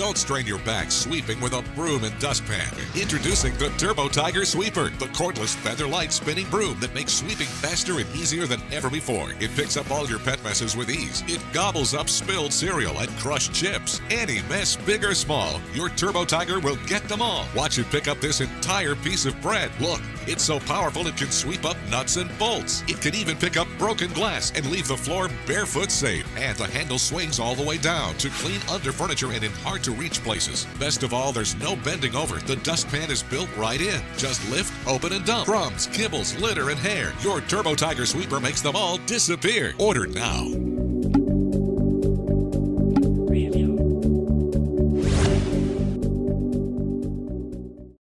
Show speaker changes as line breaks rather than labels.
Don't strain your back sweeping with a broom and dustpan. Introducing the Turbo Tiger Sweeper, the cordless feather light spinning broom that makes sweeping faster and easier than ever before. It picks up all your pet messes with ease. It gobbles up spilled cereal and crushed chips. Any mess, big or small, your Turbo Tiger will get them all. Watch it pick up this entire piece of bread. Look, it's so powerful it can sweep up nuts and bolts. It can even pick up broken glass and leave the floor barefoot safe. And the handle swings all the way down to clean under furniture and in hard to reach places. Best of all, there's no bending over. The dustpan is built right in. Just lift, open, and dump. Crumbs, kibbles, litter, and hair. Your Turbo Tiger Sweeper makes them all disappear. Order now.